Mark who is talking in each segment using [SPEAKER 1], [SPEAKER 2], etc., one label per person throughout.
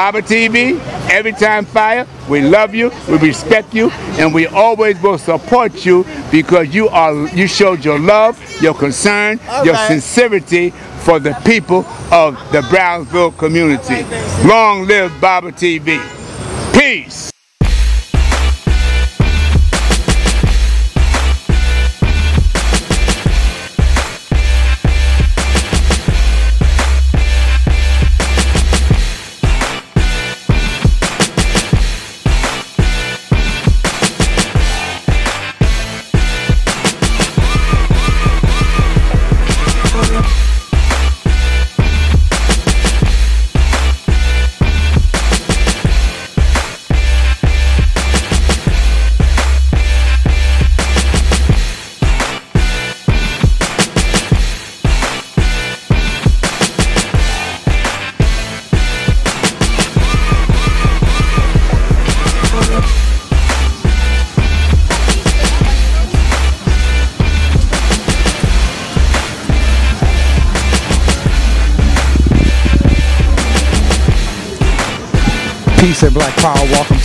[SPEAKER 1] Baba TV, Every Time Fire, we love you, we respect you, and we always will support you because you are you showed your love, your concern, your sincerity for the people of the Brownsville community. Long live Baba TV. Peace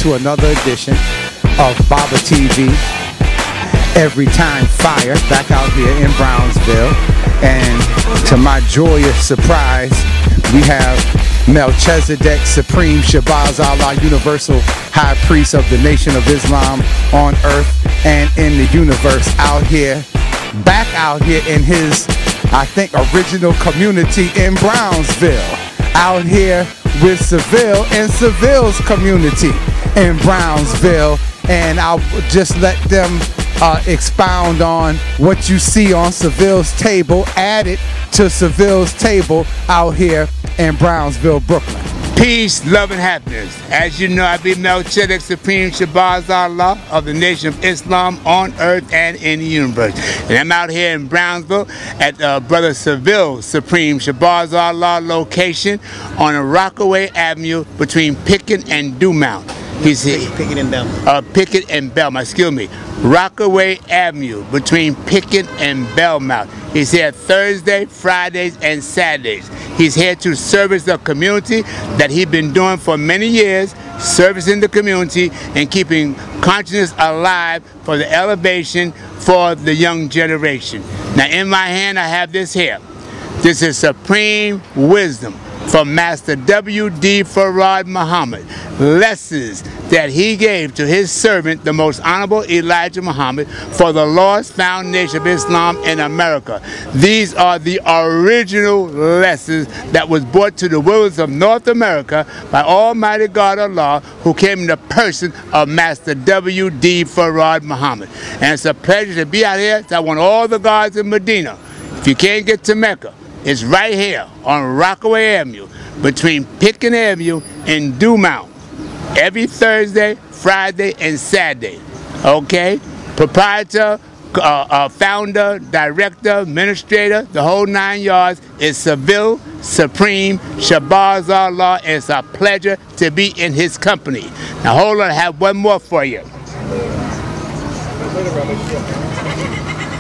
[SPEAKER 2] to another edition of Baba TV. Every time fire back out here in Brownsville. And to my joyous surprise, we have Melchizedek Supreme Shabazz Allah, Universal High Priest of the Nation of Islam on earth and in the universe out here, back out here in his, I think, original community in Brownsville. Out here with Seville and Seville's community in Brownsville. And I'll just let them uh, expound on what you see on Seville's table, add it to Seville's table out here in Brownsville, Brooklyn.
[SPEAKER 1] Peace, love, and happiness. As you know, I be Melchizedek Supreme Shabazz Allah of the Nation of Islam on earth and in the universe. And I'm out here in Brownsville at uh, Brother Seville Supreme Shabazz Allah location on Rockaway Avenue between Pickett and Dumont. He's here.
[SPEAKER 3] Pickett and Bell.
[SPEAKER 1] uh, Pickett and Belmont, excuse me, Rockaway Avenue between Pickett and Belmont. He's here Thursday, Fridays, and Saturdays. He's here to service the community that he's been doing for many years, servicing the community and keeping consciousness alive for the elevation for the young generation. Now, in my hand, I have this here. This is supreme wisdom from Master W.D. Farad Muhammad. Lessons that he gave to his servant, the most honorable Elijah Muhammad, for the lost foundation of Islam in America. These are the original lessons that was brought to the wilderness of North America by Almighty God Allah, who came in the person of Master W.D. Farad Muhammad. And it's a pleasure to be out here. I want all the guards in Medina. If you can't get to Mecca, it's right here on Rockaway Avenue between Pitkin Avenue and Dumont. Every Thursday, Friday, and Saturday. Okay? Proprietor, uh, uh, founder, director, administrator, the whole nine yards is Seville Supreme Shabazz Allah. It's a pleasure to be in his company. Now hold on, I have one more for you.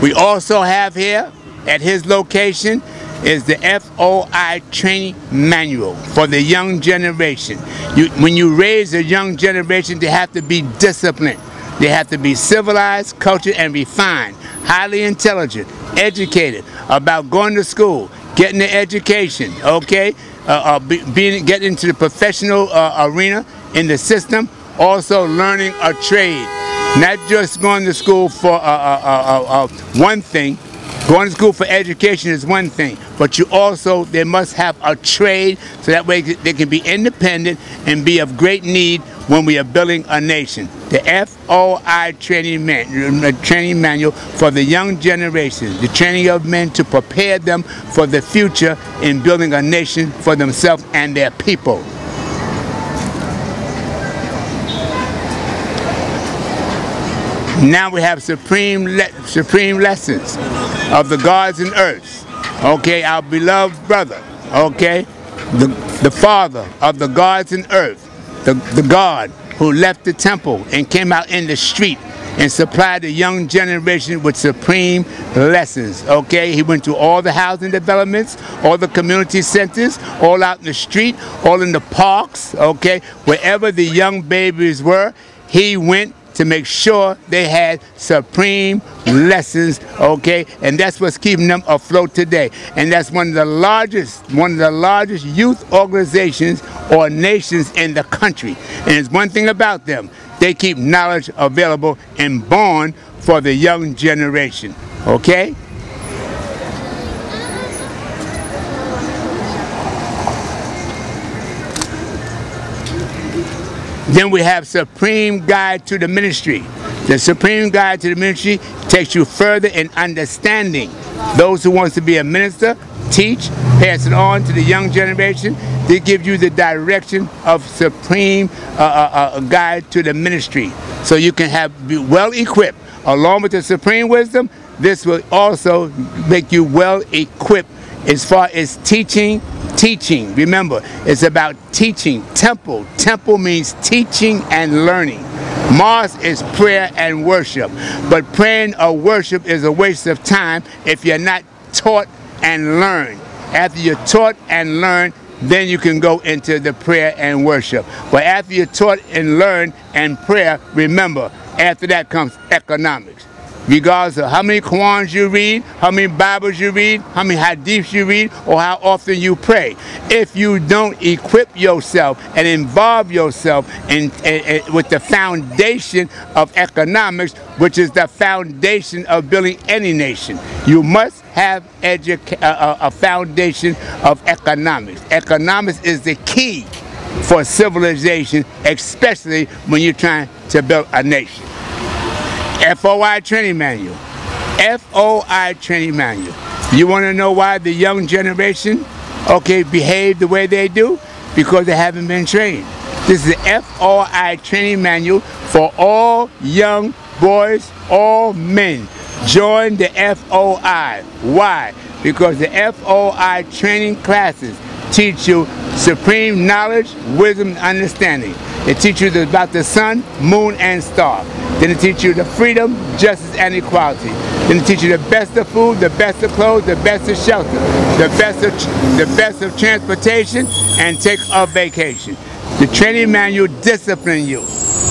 [SPEAKER 1] We also have here at his location is the FOI training manual for the young generation. You, when you raise a young generation, they have to be disciplined. They have to be civilized, cultured, and refined, highly intelligent, educated, about going to school, getting the education, okay? Uh, uh, be, being, getting into the professional uh, arena in the system, also learning a trade. Not just going to school for uh, uh, uh, one thing, Going to school for education is one thing, but you also, they must have a trade so that way they can be independent and be of great need when we are building a nation. The FOI training, man, uh, training manual for the young generation, the training of men to prepare them for the future in building a nation for themselves and their people. Now we have supreme le supreme lessons of the gods and earths. Okay, our beloved brother. Okay, the the father of the gods and earth, the the God who left the temple and came out in the street and supplied the young generation with supreme lessons. Okay, he went to all the housing developments, all the community centers, all out in the street, all in the parks. Okay, wherever the young babies were, he went to make sure they had supreme lessons, okay? And that's what's keeping them afloat today. And that's one of the largest, one of the largest youth organizations or nations in the country. And it's one thing about them, they keep knowledge available and born for the young generation, okay? Then we have Supreme Guide to the Ministry. The Supreme Guide to the Ministry takes you further in understanding those who wants to be a minister, teach, pass it on to the young generation. They give you the direction of Supreme uh, uh, uh, Guide to the Ministry. So you can have be well equipped. Along with the Supreme Wisdom, this will also make you well equipped as far as teaching teaching. Remember, it's about teaching. Temple. Temple means teaching and learning. Mosque is prayer and worship. But praying or worship is a waste of time if you're not taught and learned. After you're taught and learned, then you can go into the prayer and worship. But after you're taught and learned and prayer, remember, after that comes economics regardless of how many Qurans you read, how many Bibles you read, how many Hadiths you read, or how often you pray. If you don't equip yourself and involve yourself in, in, in, with the foundation of economics, which is the foundation of building any nation, you must have educa- a, a foundation of economics. Economics is the key for civilization, especially when you're trying to build a nation. FOI training manual. FOI training manual. You want to know why the young generation, okay, behave the way they do? Because they haven't been trained. This is the FOI training manual for all young boys, all men. Join the FOI. Why? Because the FOI training classes teach you supreme knowledge, wisdom, and understanding. It teach you about the sun, moon, and star. Then they teach you the freedom, justice, and equality. Then they teach you the best of food, the best of clothes, the best of shelter, the best of, the best of transportation, and take a vacation. The training manual discipline you.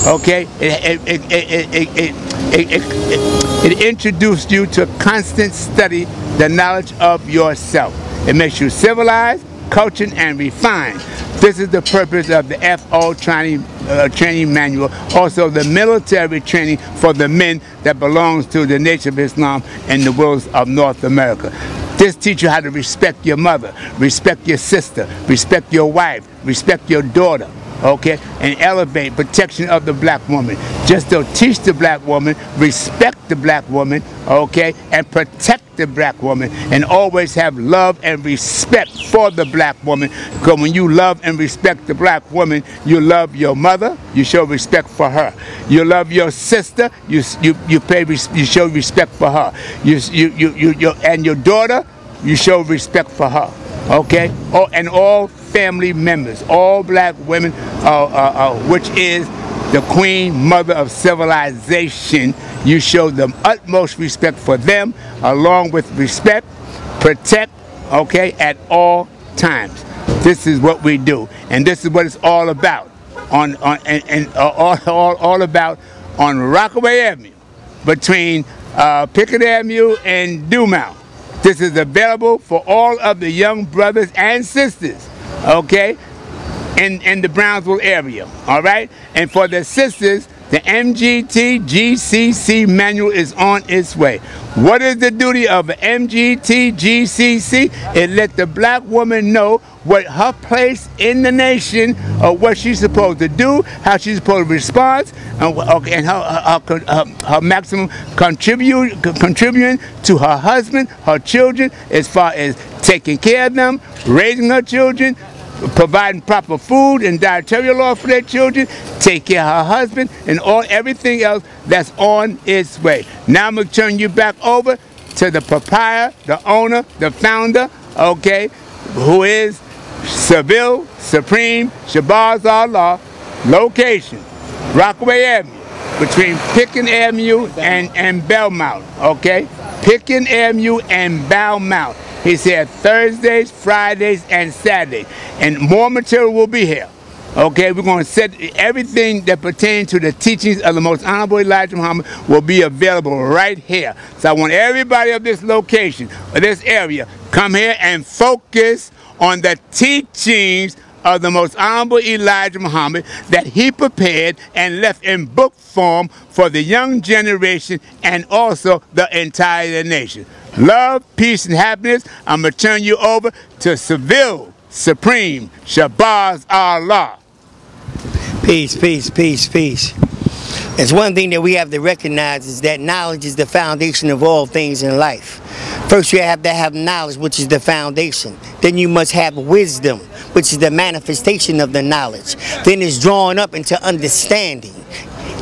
[SPEAKER 1] Okay? It, it, it, it, it introduced you to constant study the knowledge of yourself. It makes you civilized, cultured, and refined. This is the purpose of the FO training, uh, training manual, also the military training for the men that belongs to the Nation of Islam and the worlds of North America. This teaches you how to respect your mother, respect your sister, respect your wife, respect your daughter, okay, and elevate protection of the black woman. Just to teach the black woman, respect the black woman, okay, and protect the black woman, and always have love and respect for the black woman. Because when you love and respect the black woman, you love your mother, you show respect for her. You love your sister, you you you pay you show respect for her. You you you, you, you and your daughter, you show respect for her. Okay, oh, and all family members, all black women, uh, uh, uh, which is the queen mother of civilization. You show the utmost respect for them, along with respect, protect, okay, at all times. This is what we do, and this is what it's all about. On, on and, and uh, all, all, all about on Rockaway Avenue, between uh, Avenue and Dumont. This is available for all of the young brothers and sisters okay, in, in the Brownsville area, all right? And for the sisters, the MGT GCC manual is on its way. What is the duty of MGT GCC? It let the black woman know what her place in the nation, or what she's supposed to do, how she's supposed to respond, and, and her, her, her, her maximum contribute, contributing to her husband, her children, as far as taking care of them, raising her children, providing proper food and dietary law for their children, take care of her husband, and all everything else that's on its way. Now I'm gonna turn you back over to the papaya, the owner, the founder, okay, who is Seville Supreme Shabazz Allah, location, Rockaway Avenue. between Pitkin Avenue and, and Belmont, okay? Pitkin Avenue and Belmont. He said Thursdays, Fridays, and Saturdays. And more material will be here. Okay, we're going to set everything that pertains to the teachings of the most honorable Elijah Muhammad will be available right here. So I want everybody of this location, of this area, come here and focus on the teachings of the most honorable Elijah Muhammad that he prepared and left in book form for the young generation and also the entire nation. Love, peace, and happiness. I'm going to turn you over to Seville Supreme Shabazz Allah.
[SPEAKER 3] Peace, peace, peace, peace. It's one thing that we have to recognize is that knowledge is the foundation of all things in life. First you have to have knowledge, which is the foundation. Then you must have wisdom, which is the manifestation of the knowledge. Then it's drawn up into understanding.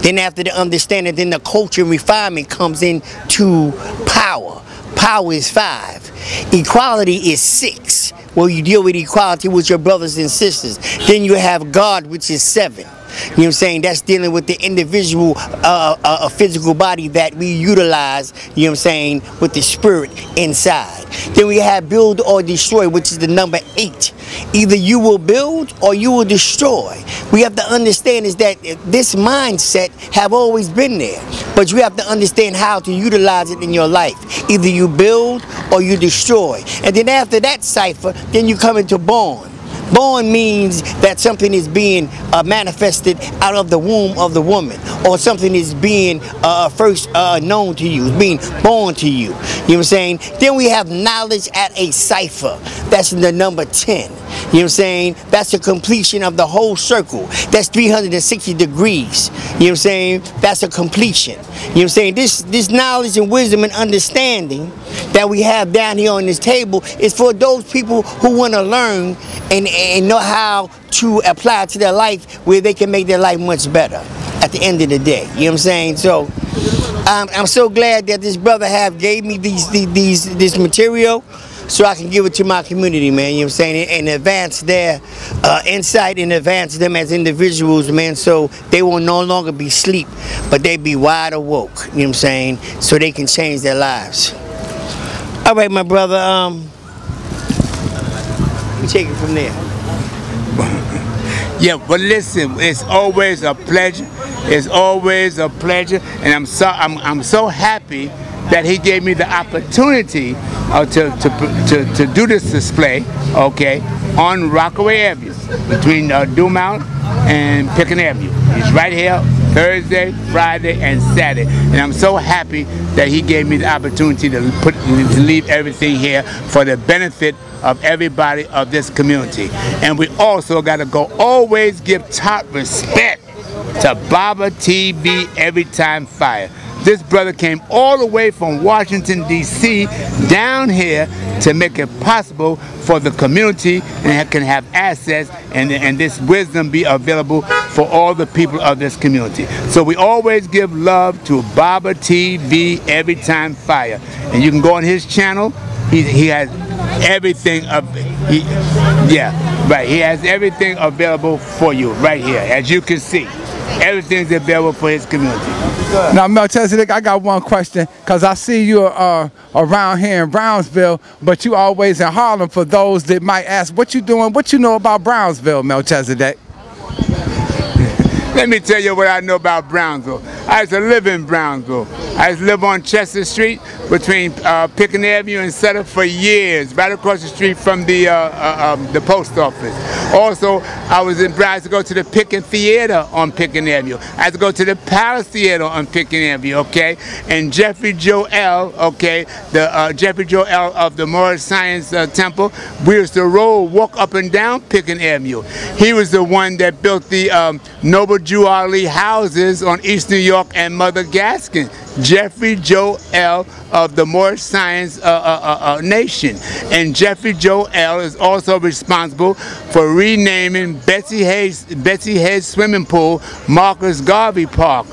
[SPEAKER 3] Then after the understanding, then the culture and refinement comes into power. Power is five. Equality is six. Where you deal with equality with your brothers and sisters. Then you have God, which is seven. You know what I'm saying? That's dealing with the individual uh, uh, physical body that we utilize, you know what I'm saying, with the spirit inside. Then we have build or destroy, which is the number eight. Either you will build or you will destroy. We have to understand is that this mindset have always been there. But you have to understand how to utilize it in your life. Either you build or you destroy. And then after that cipher, then you come into born. Born means that something is being uh, manifested out of the womb of the woman, or something is being uh, first uh, known to you, being born to you. You know what I'm saying? Then we have knowledge at a cipher. That's the number 10. You know what I'm saying? That's the completion of the whole circle. That's 360 degrees. You know what I'm saying? That's a completion. You know what I'm saying? This, this knowledge and wisdom and understanding that we have down here on this table is for those people who want to learn and, and know how to apply to their life where they can make their life much better at the end of the day. You know what I'm saying? So um, I'm so glad that this brother have gave me these, these, this material so I can give it to my community, man. You know what I'm saying? And, advance their uh, insight and advance them as individuals, man. So they will no longer be asleep, but they be wide awoke. You know what I'm saying? So they can change their lives. All right, my brother. Um, we take it from there.
[SPEAKER 1] Yeah, but listen, it's always a pleasure. It's always a pleasure, and I'm so I'm I'm so happy that he gave me the opportunity uh, to, to, to, to do this display, okay, on Rockaway Avenue between uh, Dumont and Pitkin Avenue. He's right here Thursday, Friday, and Saturday. And I'm so happy that he gave me the opportunity to put to leave everything here for the benefit of everybody of this community. And we also got to go always give top respect to Baba TV Every Time Fire. This brother came all the way from Washington, D.C. down here to make it possible for the community and can have access and, and this wisdom be available for all the people of this community. So we always give love to Baba TV Every Time Fire. And you can go on his channel. He, he has everything of he, yeah right he has everything available for you right here as you can see everything's available for his community
[SPEAKER 2] now, Melchizedek, I got one question because I see you uh, around here in Brownsville, but you always in Harlem for those that might ask, what you doing, what you know about Brownsville, Melchizedek?
[SPEAKER 1] Let me tell you what I know about Brownsville. I used to live in Brownsville. I used to live on Chester Street between uh, Avenue and Sutter for years, right across the street from the uh, uh, um, the post office. Also, I was in used to go to the Pitkin Theater on Pitkin Avenue. I used to go to the Palace Theater on Pitkin Avenue, okay? And Jeffrey Joel, okay, the uh, Jeffrey Joel of the Moorish Science uh, Temple, we used to roll, walk up and down Pitkin Avenue. He was the one that built the um, Noble Drew Ali houses on East New York and Mother Gaston. Jeffrey Joel of the Moorish Science uh, uh, uh, uh, Nation. And Jeffrey Joel is also responsible for renaming Betsy Head, Betsy Head Swimming Pool Marcus Garvey Park.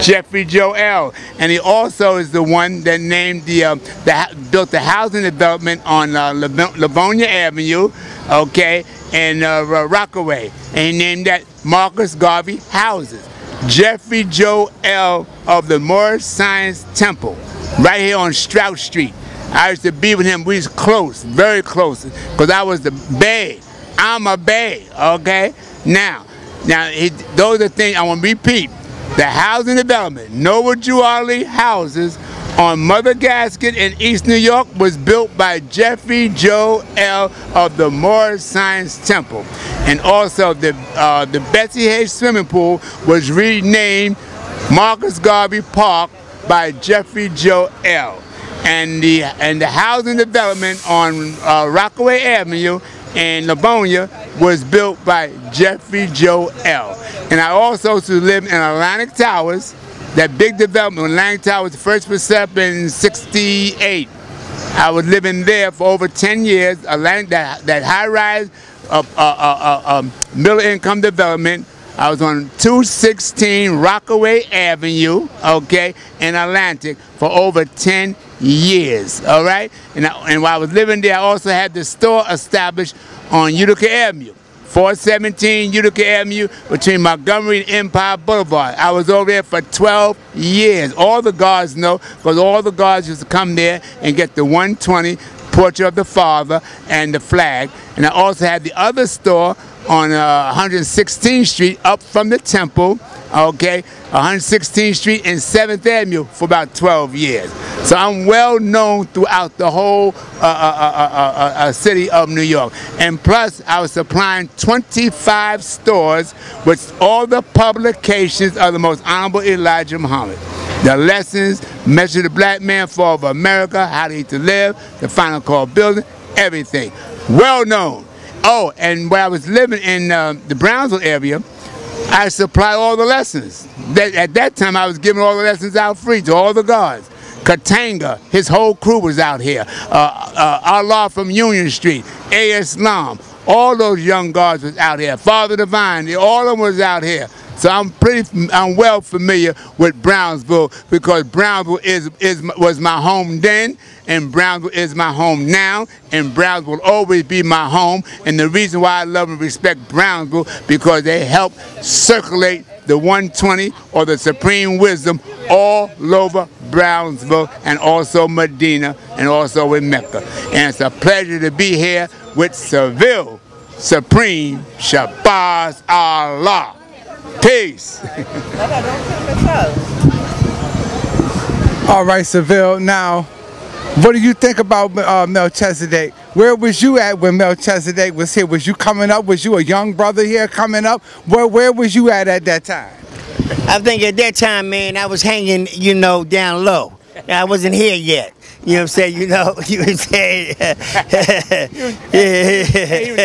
[SPEAKER 1] Jeffrey Joel, and he also is the one that named the, uh, the built the housing development on uh, Livonia Avenue, okay, and uh, Rockaway, and he named that Marcus Garvey Houses. Jeffrey Joe L. of the Moorish Science Temple, right here on Strout Street. I used to be with him. We was close, very close, because I was the Bey. I'm a Bey, okay? Now, now those are things I want to repeat. The housing development, Noble Drew Ali houses on Mother Gaston in East New York was built by Jeffrey Joe L. of the Moorish Science Temple. And also the, uh, the Betsy Head swimming pool was renamed Marcus Garvey Park by Jeffrey Joe L and the and the housing development on uh, Rockaway Avenue in Livonia was built by Jeffrey Joe L. And I also used to live in Atlantic Towers, that big development. When Atlantic Towers first was set up in 68, I was living there for over 10 years. Atlantic, that, that high-rise uh, uh, uh, uh um, middle income development I was on 216 Rockaway Avenue, okay, in Atlantic for over 10 years, all right? And, I, and while I was living there, I also had the store established on Utica Avenue. 417 Utica Avenue between Montgomery and Empire Boulevard. I was over there for 12 years. All the guards know because all the guards used to come there and get the 120 portrait of the father and the flag. And I also had the other store on uh, 116th Street up from the temple, okay, 116th Street and 7th Avenue for about 12 years. So I'm well known throughout the whole uh, uh, uh, uh, city of New York. And plus, I was supplying 25 stores with all the publications of the most honorable Elijah Muhammad. The lessons, Message the Black Man, Fall of America, How to Eat to Live, The Final Call Building, everything. Well known. Oh, and when I was living in uh, the Brownsville area, I supplied all the lessons. That, at that time, I was giving all the lessons out free to all the guards. Katanga, his whole crew was out here. Uh, uh, Allah from Union Street, A. Islam, all those young guards was out here. Father Divine, all of them was out here. So I'm pretty, I'm well familiar with Brownsville because Brownsville is, is was my home then, and Brownsville is my home now, and Brownsville will always be my home. And the reason why I love and respect Brownsville because they help circulate the 120 or the supreme wisdom all over Brownsville and also Medina and also in Mecca. And it's a pleasure to be here with Seville Supreme Shabazz Allah. Peace.
[SPEAKER 2] All right, Seville. Now, what do you think about uh, Melchizedek? Where was you at when Melchizedek was here? Was you coming up? Was you a young brother here coming up? Where Where was you at at that time?
[SPEAKER 3] I think at that time, man, I was hanging, you know, down low. I wasn't here yet. You know what I'm saying? You know, you would say.
[SPEAKER 1] yeah.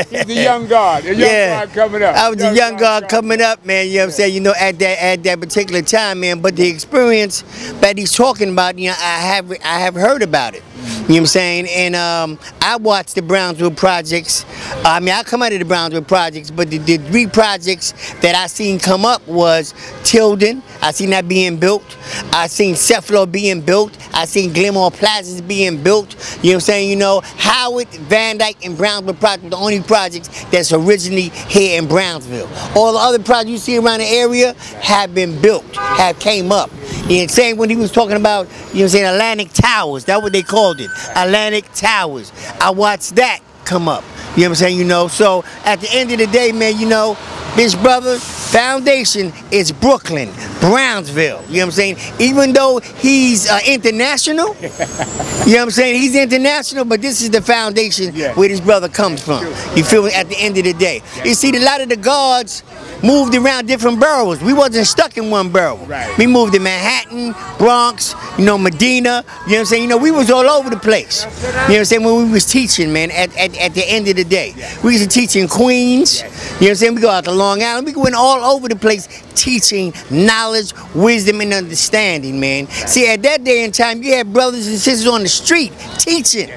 [SPEAKER 1] He's the young guard. The young yeah. guard coming up.
[SPEAKER 3] I was young the young guard, guard coming up, man. You know what I'm saying? You know, at that at that particular time, man. But the experience that he's talking about, you know, I have I have heard about it. You know what I'm saying? And um, I watched the Brownsville projects. I mean, I come out of the Brownsville projects, but the, the three projects that I seen come up was Tilden. I seen that being built. I seen Seth Low being built. I seen Glenmore Plazas being built. You know what I'm saying? You know, Howard, Van Dyke, and Brownsville projects the only projects that's originally here in Brownsville. All the other projects you see around the area have been built, have came up. You know, saying when he was talking about, you know, saying Atlantic Towers, that's what they called it, Atlantic Towers. I watched that come up. You know what I'm saying? You know, so at the end of the day, man, you know, this brother foundation is Brooklyn, Brownsville. You know what I'm saying? Even though he's uh, international, you know what I'm saying? He's international, but this is the foundation yeah. where this brother comes from. You feel me? At the end of the day, you see, a lot of the guards moved around different boroughs. We wasn't stuck in one borough. Right. We moved to Manhattan, Bronx, you know, Medina. You know what I'm saying? You know, we was all over the place. You know what I'm saying? When we was teaching, man, at, at, at the end of the day. We used to teach in Queens. You know what I'm saying? We go out to Long Island. We went all over the place teaching knowledge, wisdom, and understanding, man. See, at that day and time, you had brothers and sisters on the street teaching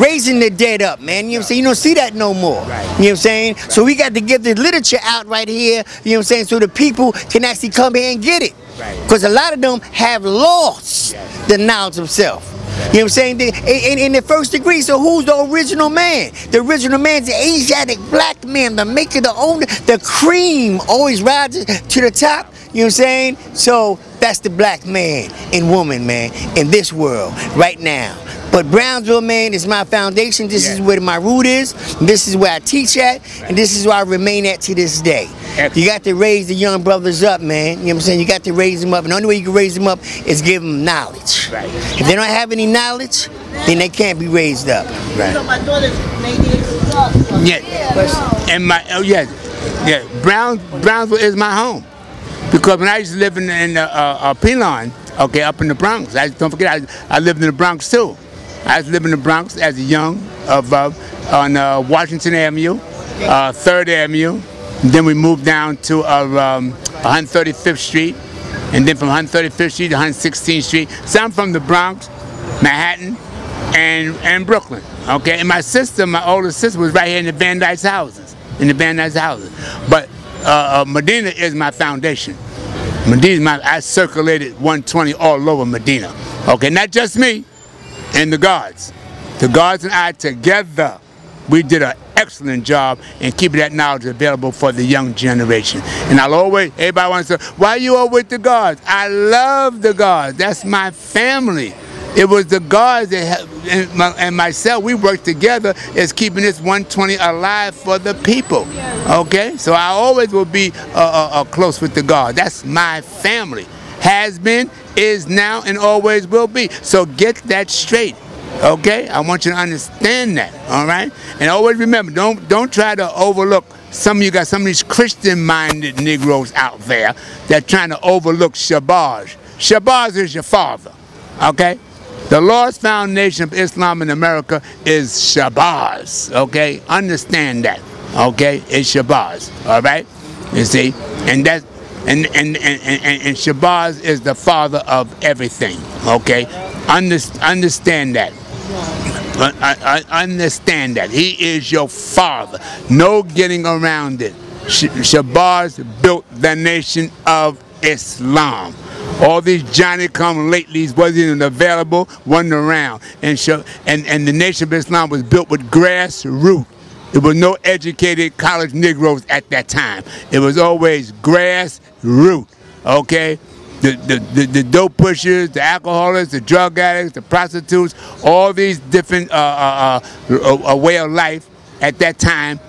[SPEAKER 3] raising the dead up, man. You know what I'm saying? You don't see that no more. Right. You know what I'm saying? Right. So we got to get the literature out right here, you know what I'm saying, so the people can actually come here and get it. Because right. a lot of them have lost yes. the knowledge of self. You know what I'm saying? In, in, in, the first degree. So who's the original man? The original man's the Asiatic black man, the maker, the owner, the cream always rises to the top. You know what I'm saying? So that's the black man and woman, man, in this world right now. But Brownsville, man, is my foundation. This yeah. is where my root is. This is where I teach at. And this is where I remain at to this day. Excellent. You got to raise the young brothers up, man. You know what I'm saying? You got to raise them up. And the only way you can raise them up is give them knowledge. Right. If they don't have any knowledge, then they can't be raised up. Right. So my daughter's
[SPEAKER 1] Yeah. And my, oh yeah. Yeah. Brown, Brownsville is my home. Because when I used to live in, in uh, uh, Pelon, okay, up in the Bronx, I, don't forget, I, I lived in the Bronx too. I was living in the Bronx as a young of uh, on uh, Washington Avenue, uh, Third Avenue. Then we moved down to um, 135th Street, and then from 135th Street to 116th Street. So I'm from the Bronx, Manhattan, and and Brooklyn. Okay, and my sister, my older sister, was right here in the Van Dyke's houses, in the Van Dyke's houses. But uh, uh, Medina is my foundation. Medina, my, I circulated 120 all over Medina. Okay, not just me and the guards. The guards and I together, we did an excellent job in keeping that knowledge available for the young generation. And I'll always, everybody wants to why you all with the guards? I love the guards. That's my family. It was the guards that and, my, and, myself, we worked together as keeping this 120 alive for the people. Okay? So I always will be uh, uh, uh, close with the guard. That's my family. Has been, is now, and always will be. So get that straight. Okay? I want you to understand that. All right? And always remember, don't don't try to overlook some of you got some of these Christian-minded Negroes out there that trying to overlook Shabazz. Shabazz is your father. Okay? The Lost Foundation of Islam in America is Shabazz, okay? Understand that, okay? It's Shabazz, all right? You see? And that and and, and, and, and Shabazz is the father of everything, okay? understand that. I, I understand that. He is your father. No getting around it. Shabazz built the nation of Islam. All these Johnny come latelys wasn't available, wasn't around. And, so, and, and the Nation of Islam was built with grassroots. There was no educated college Negroes at that time. It was always grassroots, okay? The, the, the, the, dope pushers, the alcoholics, the drug addicts, the prostitutes, all these different uh, uh, uh way of life at that time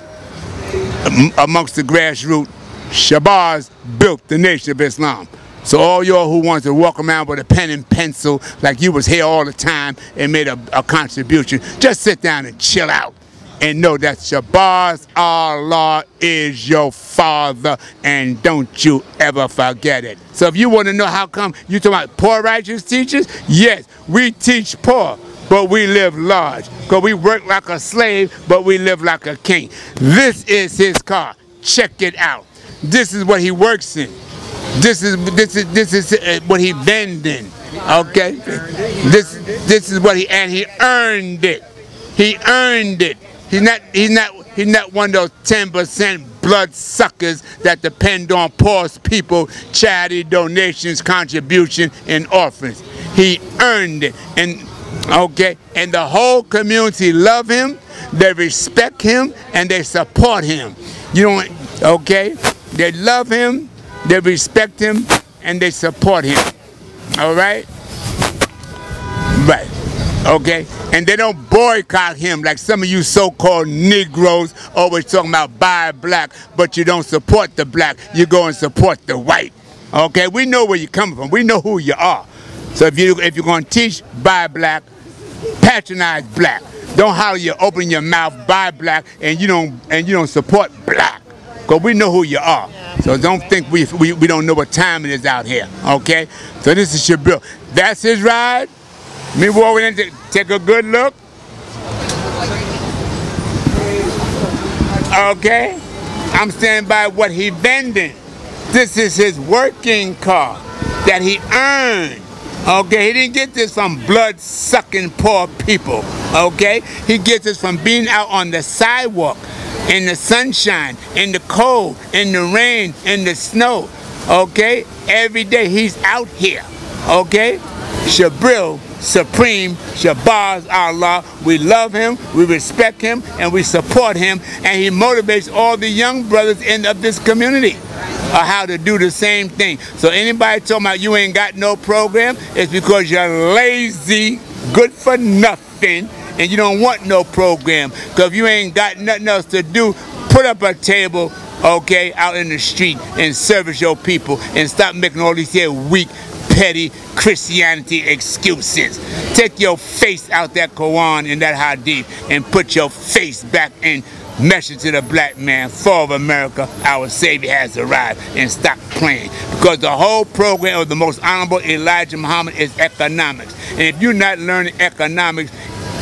[SPEAKER 1] amongst the grassroots, Shabazz built the Nation of Islam. So all y'all who wants to walk around with a pen and pencil like you was here all the time and made a, a contribution, just sit down and chill out and know that Shabazz Allah is your father and don't you ever forget it. So if you want to know how come you talking about poor righteous teachers, yes, we teach poor but we live large. Because we work like a slave, but we live like a king. This is his car. Check it out. This is what he works in. This is this is this is uh, what he vending. Okay, this this is what he and he earned it. He earned it. He's not he's not he's not one of those ten percent blood suckers that depend on poor people, charity donations, contribution, and orphans. He earned it, and okay, and the whole community love him. They respect him and they support him. You know, okay? They love him they respect him and they support him. All right? Right. Okay? And they don't boycott him like some of you so-called Negroes always talking about buy black, but you don't support the black. You go and support the white. Okay? We know where you're coming from. We know who you are. So if you if you're going to teach buy black, patronize black. Don't holler you open your mouth buy black and you don't and you don't support black. Because we know who you are. So don't think we, we, we don't know what time it is out here, okay? So this is Shabril. That's his ride. Me walking in to take a good look. Okay? I'm standing by what he vending. This is his working car that he earned. Okay, he didn't get this from blood-sucking poor people. Okay, he gets this from being out on the sidewalk in the sunshine, in the cold, in the rain, in the snow. Okay? Every day he's out here. Okay? Shabril Supreme Shabazz Allah. We love him, we respect him, and we support him, and he motivates all the young brothers in of this community uh, how to do the same thing. So anybody talking about you ain't got no program, it's because you're lazy, good for nothing, and you don't want no program. Because if you ain't got nothing else to do, put up a table, okay, out in the street and service your people and stop making all these weak, petty Christianity excuses. Take your face out that Quran and that Hadith and put your face back in message to the black man, of America, our Savior has arrived, and stop playing. Because the whole program of the most honorable Elijah Muhammad is economics. And if you're not learning economics,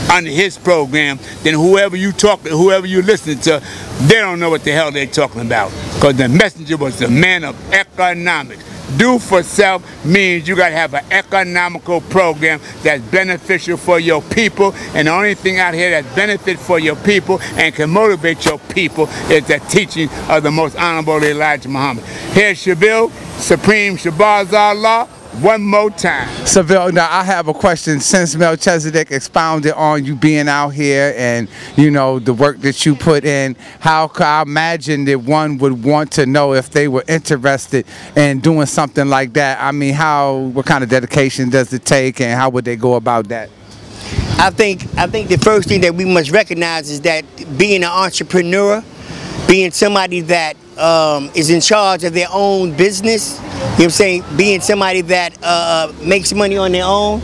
[SPEAKER 1] under his program, then whoever you talk to, whoever you listen to, they don't know what the hell they're talking about. Because the messenger was the man of economics. Do for self means you got to have an economical program that's beneficial for your people. And the only thing out here that's benefit for your people and can motivate your people is the teaching of the most honorable Elijah Muhammad. Here's Shabil, Supreme Shabazz Allah one more time.
[SPEAKER 2] Seville, now I have a question. Since Melchizedek expounded on you being out here and you know the work that you put in, how could I imagine that one would want to know if they were interested in doing something like that? I mean, how what kind of dedication does it take, and how would they go about that?
[SPEAKER 3] I think I think the first thing that we must recognize is that being an entrepreneur, being somebody that um, is in charge of their own business, you know what I'm saying, being somebody that uh, makes money on their own,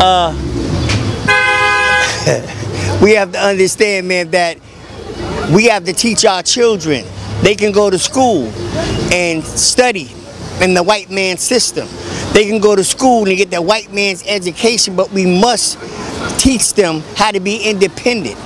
[SPEAKER 3] uh, we have to understand, man, that we have to teach our children. They can go to school and study in the white man's system. They can go to school and get the white man's education, but we must teach them how to be independent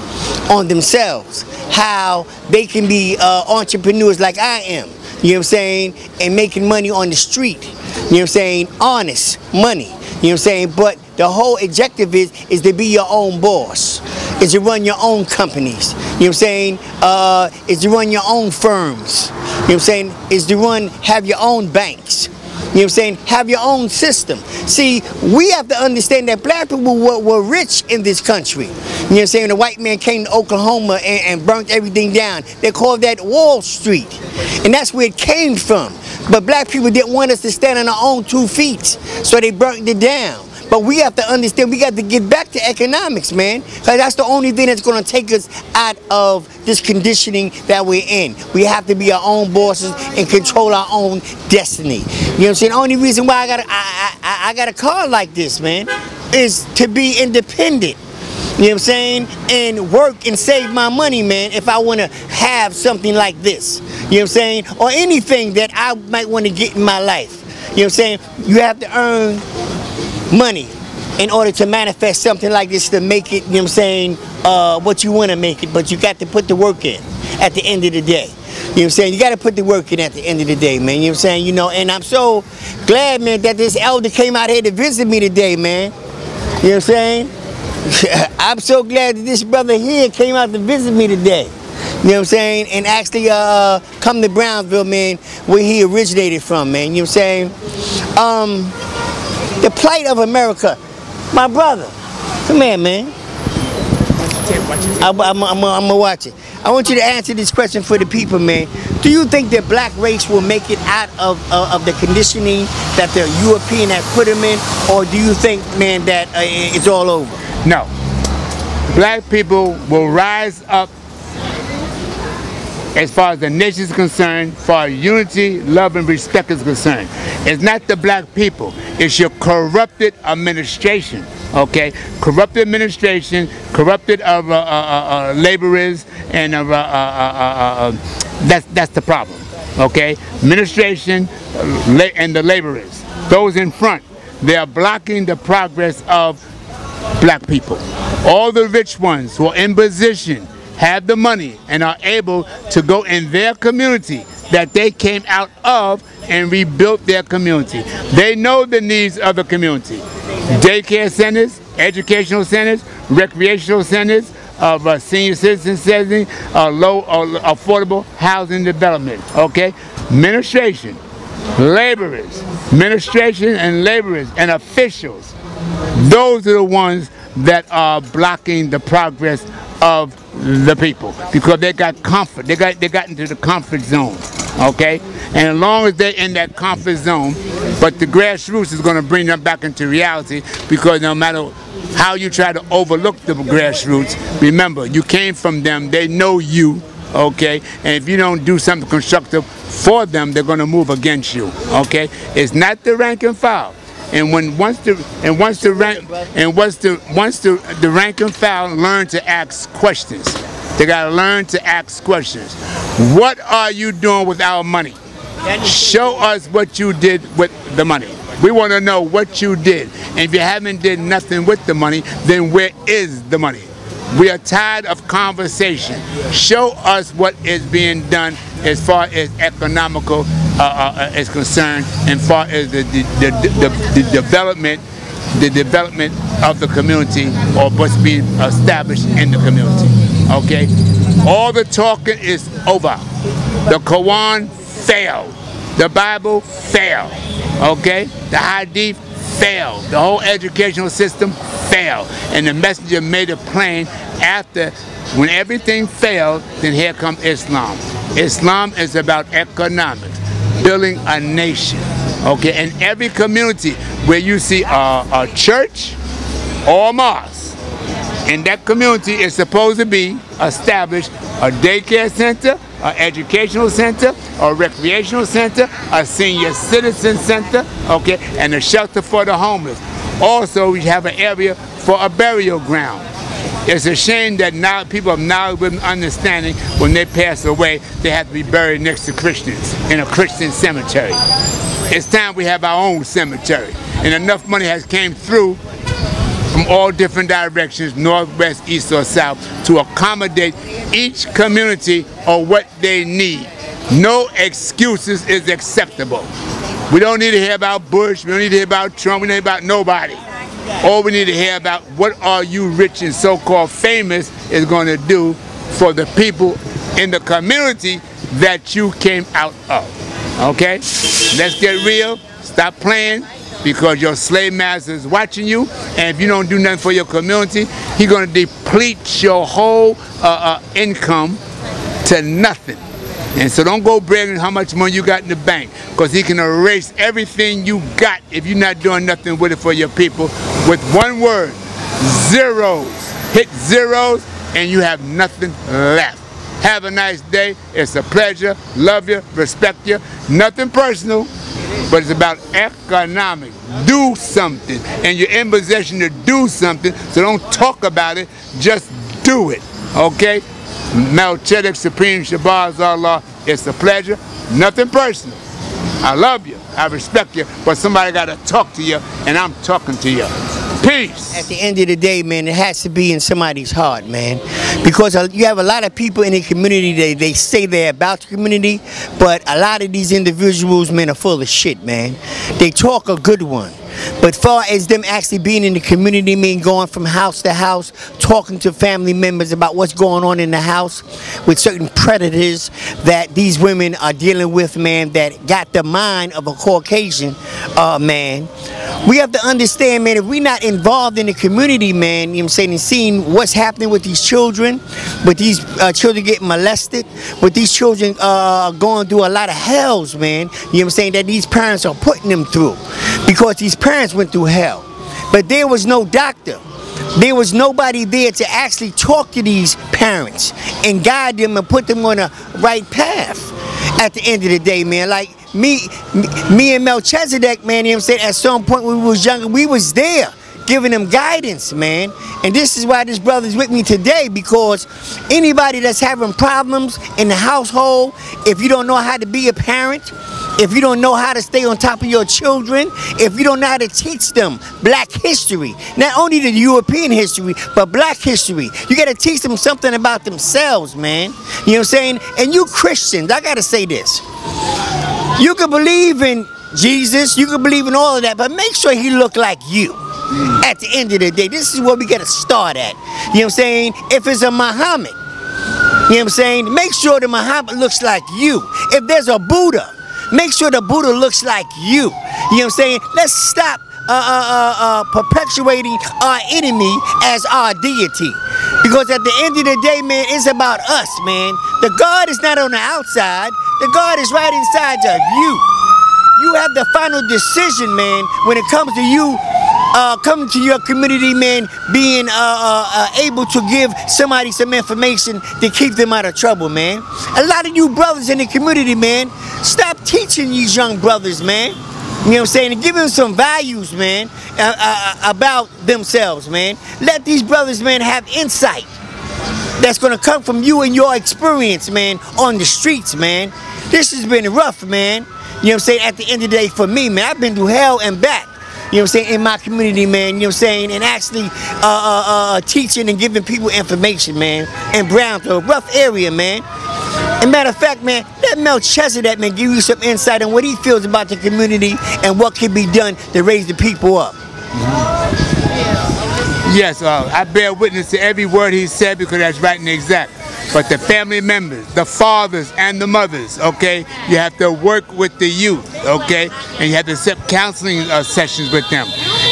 [SPEAKER 3] on themselves, how they can be uh, entrepreneurs like I am, you know what I'm saying, and making money on the street, you know what I'm saying, honest money, you know what I'm saying, but the whole objective is, is to be your own boss, is to run your own companies, you know what I'm saying, uh, is to run your own firms, you know what I'm saying, is to run, have your own banks, you know what I'm saying? Have your own system. See, we have to understand that black people were, were rich in this country. You know what I'm saying? The white man came to Oklahoma and, and burnt everything down. They called that Wall Street. And that's where it came from. But black people didn't want us to stand on our own two feet. So they burnt it down. But we have to understand we got to get back to economics, man. Because that's the only thing that's going to take us out of this conditioning that we're in. We have to be our own bosses and control our own destiny. You know what I'm saying? The only reason why I got a, I, I, I got a car like this, man, is to be independent. You know what I'm saying? And work and save my money, man, if I want to have something like this. You know what I'm saying? Or anything that I might want to get in my life. You know what I'm saying? You have to earn money in order to manifest something like this to make it, you know what I'm saying, uh, what you want to make it, but you got to put the work in at the end of the day. You know what I'm saying? You got to put the work in at the end of the day, man. You know what I'm saying? You know, and I'm so glad, man, that this elder came out here to visit me today, man. You know what I'm saying? I'm so glad that this brother here came out to visit me today. You know what I'm saying? And actually uh, come to Brownsville, man, where he originated from, man. You know what I'm saying? Um, the plight of America. My brother, come here, man. I'm, gonna watch it. I want you to answer this question for the people, man. Do you think the black race will make it out of, of, of the conditioning that the European has put them in, or do you think, man, that uh, it's all over?
[SPEAKER 1] No. Black people will rise up as far as the nation is concerned, for unity, love, and respect is concerned. It's not the black people, it's your corrupted administration. Okay, corrupted administration, corrupted of uh, uh, uh, uh laborers, and of uh, uh, that's that's the problem. Okay, administration and the laborers, those in front, they are blocking the progress of black people. All the rich ones who are in position have the money and are able to go in their community that they came out of and rebuilt their community. They know the needs of the community. Daycare centers, educational centers, recreational centers, of uh, senior citizen housing, uh, low uh, affordable housing development. Okay, administration, laborers, administration and laborers and officials those are the ones that are blocking the progress of the people because they got comfort. They got they got into the comfort zone. Okay? And as long as they're in that comfort zone, but the grassroots is going to bring them back into reality because no matter how you try to overlook the grassroots, remember, you came from them, they know you, okay? And if you don't do something constructive for them, they're going to move against you, okay? It's not the rank and file. And when once the and once the rank and once the once the the rank and file learn to ask questions, they got to learn to ask questions. What are you doing with our money? Show us what you did with the money. We want to know what you did. And if you haven't did nothing with the money, then where is the money? We are tired of conversation. Show us what is being done as far as economical uh, uh, is concerned, and far as the, the, the, the, development, the development of the community or what's being established in the community. Okay, all the talking is over. The Quran failed. The Bible failed. Okay, the Hadith failed. The whole educational system failed. And the messenger made it plain after, when everything failed, then here comes Islam. Islam is about economics, building a nation. Okay, and every community where you see a, a church or a mosque, in that community is supposed to be established a daycare center, an educational center, a recreational center, a senior citizen center, okay, and a shelter for the homeless. Also, we have an area for a burial ground. It's a shame that now people have now been understanding when they pass away, they have to be buried next to Christians in a Christian cemetery. It's time we have our own cemetery. And enough money has came through from all different directions, north, west, east, or south, to accommodate each community or what they need. No excuses is acceptable. We don't need to hear about Bush, we don't need to hear about Trump, we don't need about nobody. All we need to hear about what are you rich and so-called famous is going to do for the people in the community that you came out of. Okay? Let's get real. Stop playing because your slave master is watching you. And if you don't do nothing for your community, he's going to deplete your whole uh, uh, income to nothing. And so don't go bragging how much money you got in the bank because he can erase everything you got if you're not doing nothing with it for your people with one word, zeros. Hit zeros and you have nothing left. Have a nice day. It's a pleasure. Love you. Respect you. Nothing personal, but it's about economics. Do something. And you're in possession to do something, so don't talk about it. Just do it. Okay? Melchizedek Supreme Shabazz Allah. It's a pleasure. Nothing personal. I love you. I respect you. But somebody got to talk to you, and I'm talking to you. Peace.
[SPEAKER 3] At the end of the day, man, it has to be in somebody's heart, man. Because uh, you have a lot of people in the community, they, they say they're about the community, but a lot of these individuals, man, are full of shit, man. They talk a good one. But far as them actually being in the community, mean going from house to house, talking to family members about what's going on in the house with certain predators that these women are dealing with, man, that got the mind of a Caucasian uh, man. We have to understand, man, if we're not involved in the community, man, you know what I'm saying, and seeing what's happening with these children, with these uh, children getting molested, with these children uh, going through a lot of hells, man, you know what I'm saying, that these parents are putting them through. Because these parents went through hell. But there was no doctor. There was nobody there to actually talk to these parents and guide them and put them on the right path at the end of the day, man. Like me, me and Melchizedek, man, you know what I'm saying? At some point when we was younger, we was there giving them guidance, man. And this is why this brother's with me today because anybody that's having problems in the household, if you don't know how to be a parent, if you don't know how to stay on top of your children, if you don't know how to teach them black history, not only the European history, but black history, you got to teach them something about themselves, man. You know what I'm saying? And you Christians, I got to say this. You can believe in Jesus, you can believe in all of that, but make sure he look like you. At the end of the day, this is where we got to start at. You know what I'm saying? If it's a Muhammad, you know what I'm saying? Make sure the Muhammad looks like you. If there's a Buddha, Make sure the Buddha looks like you. You know what I'm saying? Let's stop uh, uh, uh, uh, perpetuating our enemy as our deity. Because at the end of the day, man, it's about us, man. The God is not on the outside. The God is right inside of you. You have the final decision, man, when it comes to you uh, coming to your community, man, being uh, uh, uh, able to give somebody some information to keep them out of trouble, man. A lot of you brothers in the community, man, stop teaching these young brothers, man. You know what I'm saying? Give them some values, man, uh, uh, about themselves, man. Let these brothers, man, have insight that's gonna come from you and your experience, man, on the streets, man. This has been rough, man. You know what I'm saying? At the end of the day, for me, man, I've been through hell and back. You know what I'm saying? In my community, man. You know what I'm saying? And actually uh, uh, uh, teaching and giving people information, man. In Brownsville, rough area, man. And matter of fact, man, let Melchizedek, man, give you some insight on what he feels about the community and what can be done to raise the people up.
[SPEAKER 1] Yes, uh, I bear witness to every word he said because that's right and exact. But the family members, the fathers and the mothers, okay, you have to work with the youth, okay, and you have to set counseling uh, sessions with them.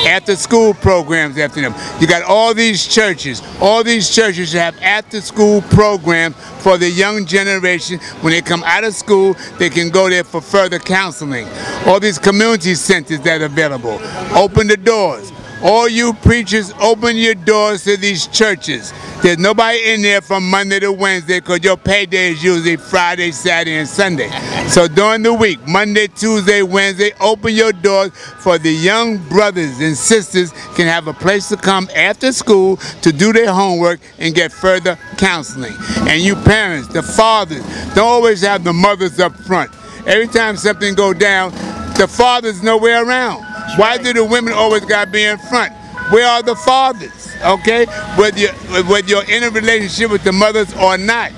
[SPEAKER 1] After school programs after them. You got all these churches. All these churches have after school programs for the young generation. When they come out of school, they can go there for further counseling. All these community centers that are available. Open the doors. All you preachers, open your doors to these churches. There's nobody in there from Monday to Wednesday because your payday is usually Friday, Saturday, and Sunday. So during the week, Monday, Tuesday, Wednesday, open your doors for the young brothers and sisters can have a place to come after school to do their homework and get further counseling. And you parents, the fathers, don't always have the mothers up front. Every time something go down, the father's nowhere around. Why do the women always got to be in front? Where are the fathers? Okay, whether you're, whether you're in a relationship with the mothers or not,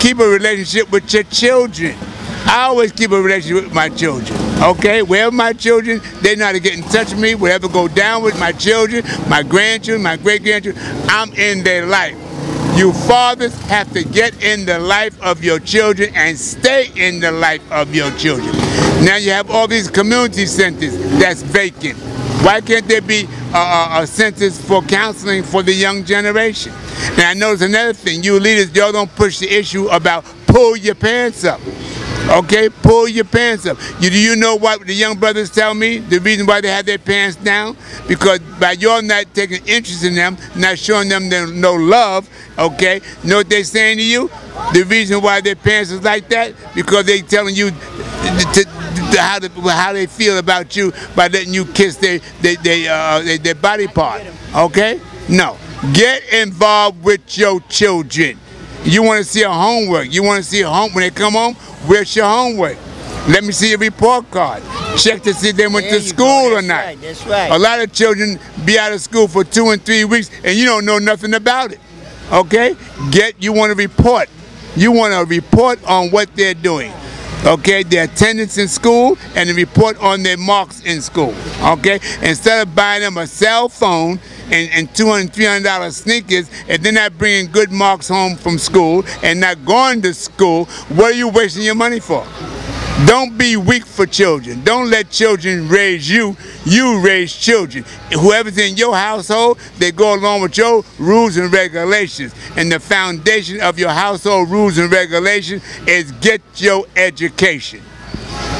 [SPEAKER 1] keep a relationship with your children. I always keep a relationship with my children. Okay, wherever my children, they know how to get in touch with me. Whatever go down with my children, my grandchildren, my great grandchildren, I'm in their life. You fathers have to get in the life of your children and stay in the life of your children. Now you have all these community centers that's vacant. Why can't there be a, a, a for counseling for the young generation? And I notice another thing, you leaders, y'all don't push the issue about pull your pants up. Okay, pull your pants up. You, do you know what the young brothers tell me? The reason why they have their pants down? Because by you're not taking interest in them, not showing them no love, okay? Know what they're saying to you? The reason why their pants is like that? Because they telling you to, to, how, to, how they feel about you by letting you kiss their, their, their, uh, their, their body part, okay? No. Get involved with your children. You want to see a homework. You want to see a home when they come home. Where's your homework? Let me see your report card. Check to see if they went
[SPEAKER 3] There
[SPEAKER 1] to school or not.
[SPEAKER 3] right, that's right.
[SPEAKER 1] A lot of children be out of school for two and three weeks and you don't know nothing about it. Okay? Get you want to report. You want to report on what they're doing. Okay, their attendance in school and the report on their marks in school. Okay, instead of buying them a cell phone and, and $200, $300 sneakers, and then not bringing good marks home from school and not going to school, what are you wasting your money for? Don't be weak for children. Don't let children raise you. You raise children. Whoever's in your household, they go along with your rules and regulations. And the foundation of your household rules and regulations is get your education.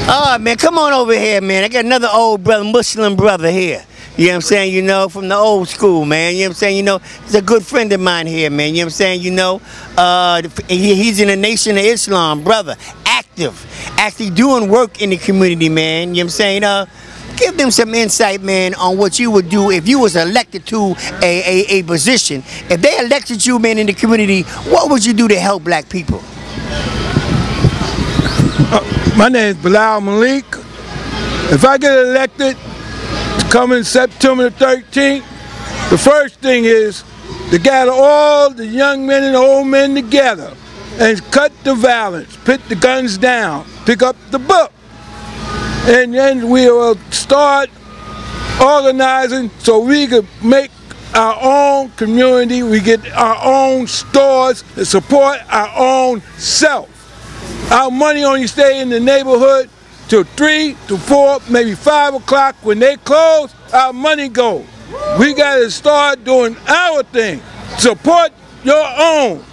[SPEAKER 3] Oh man, come on over here, man. I got another old brother, Muslim brother here. You know what I'm saying? You know, from the old school, man. You know what I'm saying? You know, he's a good friend of mine here, man. You know what I'm saying? You know, uh, he, he's in the Nation of Islam, brother. Active. Actually doing work in the community, man. You know what I'm saying? Uh, give them some insight, man, on what you would do if you was elected to a, a, a position. If they elected you, man, in the community, what would you do to help black people?
[SPEAKER 4] My name is Bilal Malik. If I get elected, coming September the 13th, the first thing is to gather all the young men and old men together and cut the violence, put the guns down, pick up the book. And then we will start organizing so we could make our own community, we get our own stores to support our own self. Our money only stay in the neighborhood till three to four, maybe five o'clock. When they close, our money go. We got to start doing our thing. Support your own.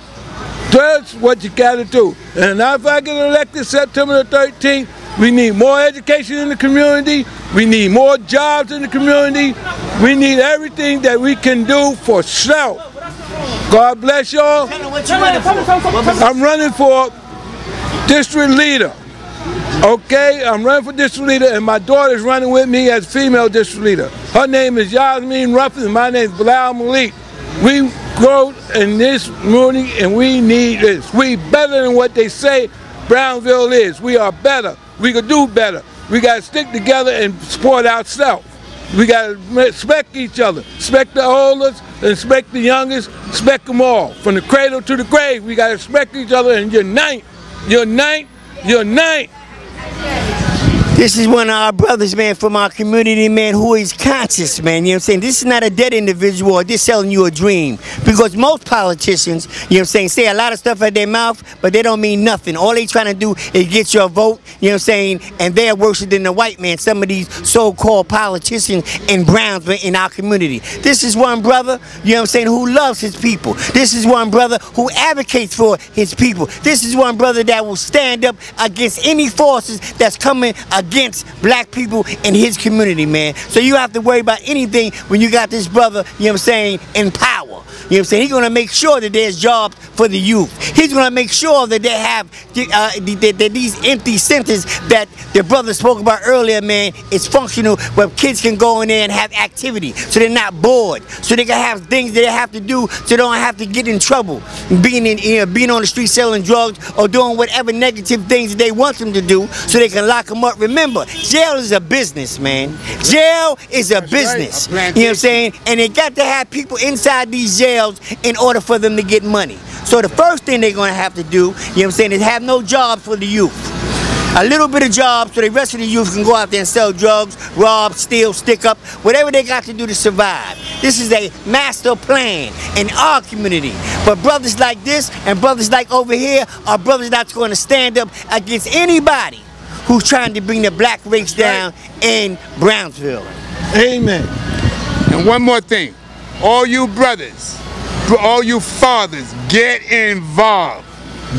[SPEAKER 4] That's what you got to do. And now if I get elected September the 13th, we need more education in the community. We need more jobs in the community. We need everything that we can do for self. God bless y'all. I'm running for district leader. Okay, I'm running for district leader, and my daughter's running with me as female district leader. Her name is Yasmin Ruffin, and my name is Bilal Malik. We grow in this community, and we need this. We better than what they say Brownsville is. We are better. We can do better. We got to stick together and support ourselves. We got to respect each other. Respect the oldest, respect the youngest, respect them all. From the cradle to the grave, we got to respect each other and unite. Unite, unite.
[SPEAKER 3] This is one of our brothers, man, from our community, man, who is conscious, man. You know what I'm saying? This is not a dead individual just selling you a dream. Because most politicians, you know what I'm saying, say a lot of stuff at their mouth, but they don't mean nothing. All they trying to do is get your vote, you know what I'm saying, and they're worse than the white man, some of these so-called politicians in Brownsville in our community. This is one brother, you know what I'm saying, who loves his people. This is one brother who advocates for his people. This is one brother that will stand up against any forces that's coming against against black people in his community, man. So you have to worry about anything when you got this brother, you know what I'm saying, in power. You know what I'm saying? He's going to make sure that there's jobs for the youth. He's going to make sure that they have uh, that, that these empty centers that the brother spoke about earlier, man, is functional where kids can go in there and have activity so they're not bored. So they can have things that they have to do so they don't have to get in trouble. Being in you know, being on the street selling drugs or doing whatever negative things that they want them to do so they can lock them up. Remember, jail is a business, man. Jail is a That's business. Right. A you know what I'm saying? And they got to have people inside these jails in order for them to get money. So the first thing they're going to have to do, you know what I'm saying, is have no jobs for the youth a little bit of jobs so the rest of the youth can go out there and sell drugs, rob, steal, stick up, whatever they got to do to survive. This is a master plan in our community. But brothers like this and brothers like over here are brothers that's going to stand up against anybody who's trying to bring the black race down in Brownsville.
[SPEAKER 4] Amen.
[SPEAKER 1] And one more thing. All you brothers, all you fathers, get involved.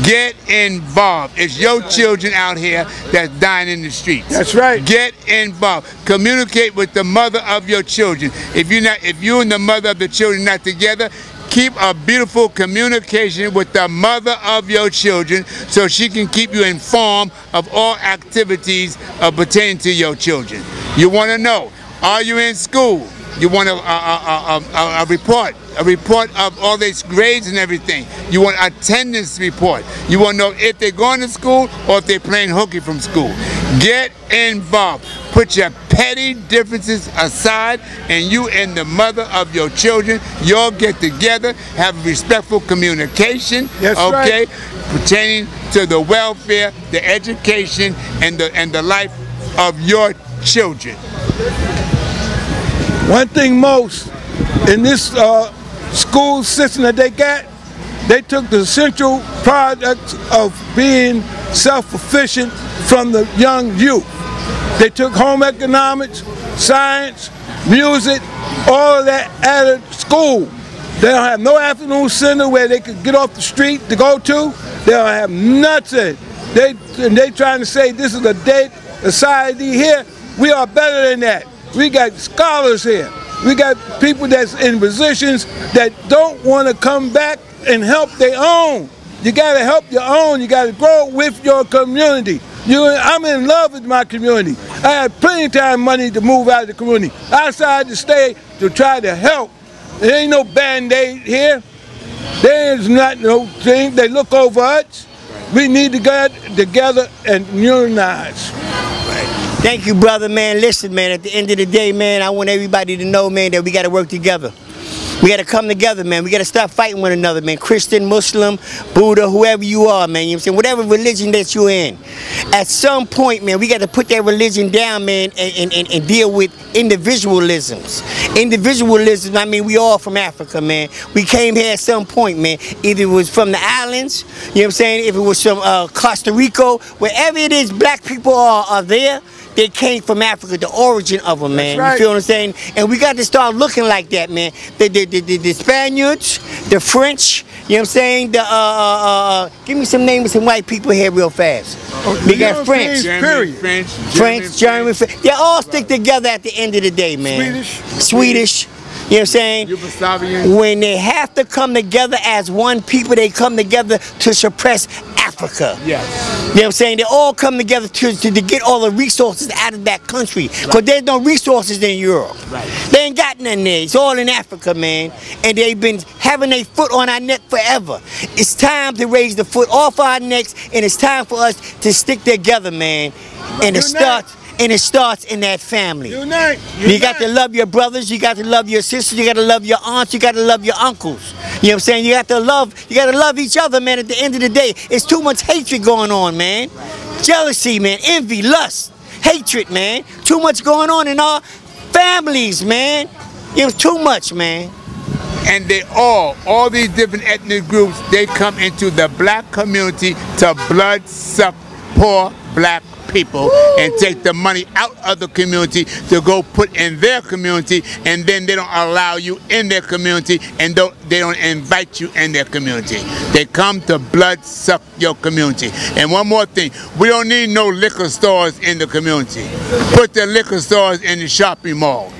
[SPEAKER 1] Get involved. It's your children out here that's dying in the streets.
[SPEAKER 4] That's right.
[SPEAKER 1] Get involved. Communicate with the mother of your children. If you're not, if you and the mother of the children not together, keep a beautiful communication with the mother of your children so she can keep you informed of all activities pertaining to your children. You want to know, are you in school? You want a, a, a, a, report, a report of all these grades and everything. You want attendance report. You want to know if they're going to school or if they're playing hooky from school. Get involved. Put your petty differences aside and you and the mother of your children, y'all get together, have respectful communication,
[SPEAKER 4] That's
[SPEAKER 1] okay,
[SPEAKER 4] right.
[SPEAKER 1] pertaining to the welfare, the education, and the, and the life of your children.
[SPEAKER 4] One thing most in this uh, school system that they got, they took the central product of being self-efficient from the young youth. They took home economics, science, music, all of that out of school. They don't have no afternoon center where they could get off the street to go to. They don't have nothing. They and they trying to say this is a dead society here. We are better than that. We got scholars here. We got people that's in positions that don't want to come back and help their own. You got to help your own. You got to grow with your community. You, I'm in love with my community. I had plenty of time money to move out of the community. I decided to stay to try to help. There ain't no band-aid here. There's not no thing. They look over us. We need to get together and unionize.
[SPEAKER 3] Thank you, brother, man. Listen, man, at the end of the day, man, I want everybody to know, man, that we got to work together. We got to come together, man. We got to stop fighting one another, man. Christian, Muslim, Buddha, whoever you are, man. You know what I'm saying? Whatever religion that you're in. At some point, man, we got to put that religion down, man, and, and, and deal with individualisms. Individualism, I mean, we all from Africa, man. We came here at some point, man. Either it was from the islands, you know what I'm saying? If it was from uh, Costa Rica, wherever it is black people are, are there, they came from Africa, the origin of them, man.
[SPEAKER 4] right.
[SPEAKER 3] You feel what I'm saying? And we got to start looking like that, man. The, the, the, the, the Spaniards, the French, you know what I'm saying? The, uh, uh, uh, give me some names of some white people here real fast. we got
[SPEAKER 4] Europeans,
[SPEAKER 3] French.
[SPEAKER 1] German,
[SPEAKER 4] Period.
[SPEAKER 1] French,
[SPEAKER 3] French, German, Fr- they all stick together at the end of the day, man.
[SPEAKER 4] Swedish.
[SPEAKER 3] Swedish. You know what I'm saying?
[SPEAKER 1] Yugoslavian.
[SPEAKER 3] When they have to come together as one people, they come together to suppress Africa.
[SPEAKER 1] Yes.
[SPEAKER 3] You know what I'm saying? They all come together to, to, to get all the resources out of that country. Because there's no resources in Europe.
[SPEAKER 1] Right.
[SPEAKER 3] They ain't got nothing there. It's all in Africa, man. And they've been having their foot on our neck forever. It's time to raise the foot off our necks, and it's time for us to stick together, man. And it start... and it starts in that family.
[SPEAKER 4] Unite.
[SPEAKER 3] You got to love your brothers, you got to love your sisters, you got to love your aunts, you got to love your uncles. You know what I'm saying? You got to love, you got to love each other, man. At the end of the day, it's too much hatred going on, man. Jealousy, man, envy, lust, hatred, man. Too much going on in our families, man. It was too much, man.
[SPEAKER 1] and they all, all these different ethnic groups, they come into the black community to blood suck poor black people and take the money out of the community to go put in their community and then they don't allow you in their community and don't they don't invite you in their community. They come to blood suck your community. And one more thing, we don't need no liquor stores in the community. Put the liquor stores in the shopping mall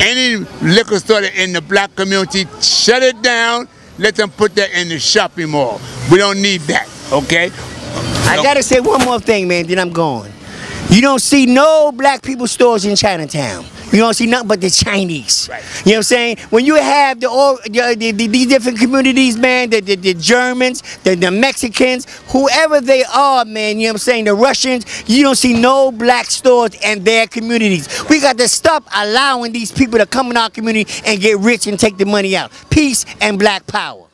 [SPEAKER 1] any liquor store in the black community, shut it down. Let them put that in the shopping mall. We don't need that, okay?
[SPEAKER 3] I gotta say one more thing, man, then I'm going. You don't see no black people stores in Chinatown. You don't see nothing but the Chinese.
[SPEAKER 1] Right.
[SPEAKER 3] You know what I'm saying? When you have the all the, the, the, these different communities, man, the, the, the Germans, the, the Mexicans, whoever they are, man, you know what I'm saying, the Russians, you don't see no black stores in their communities. We got to stop allowing these people to come in our community and get rich and take the money out. Peace and black power.